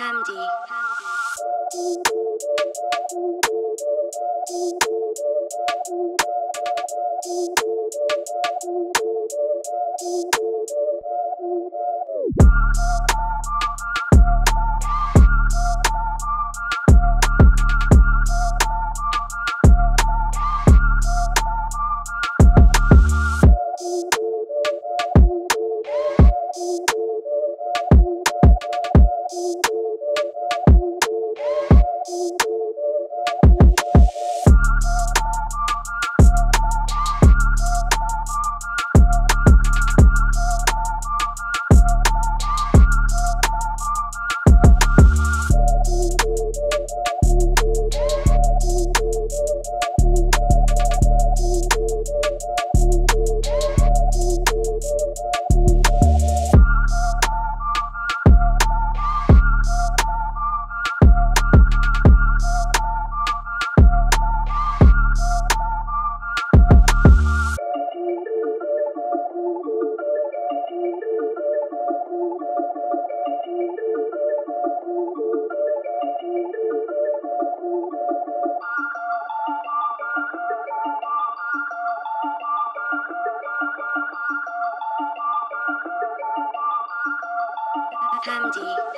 Hamdi. Hamdi. Purchase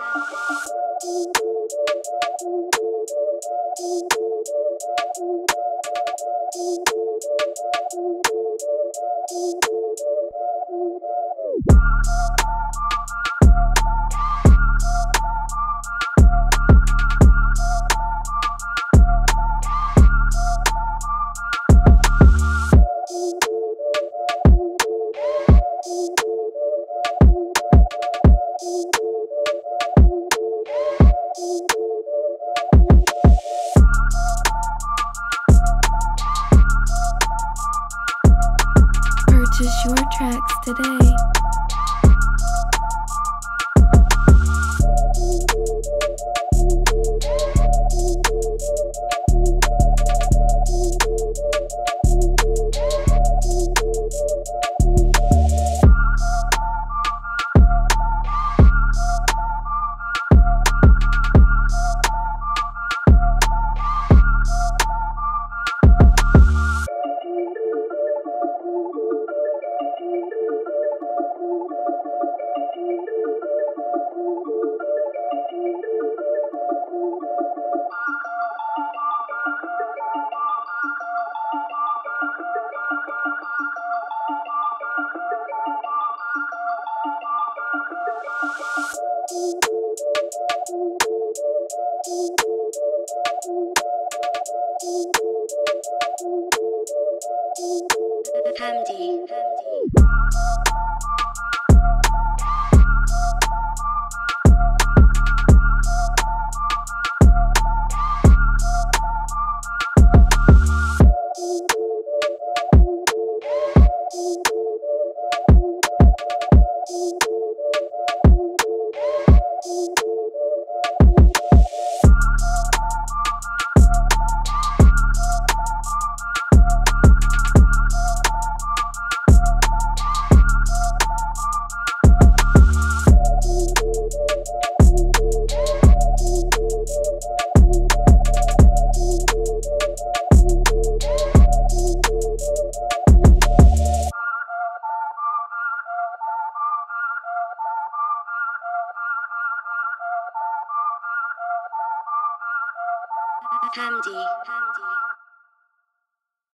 tracks today. Hamdi. Hamdi. Hamdi.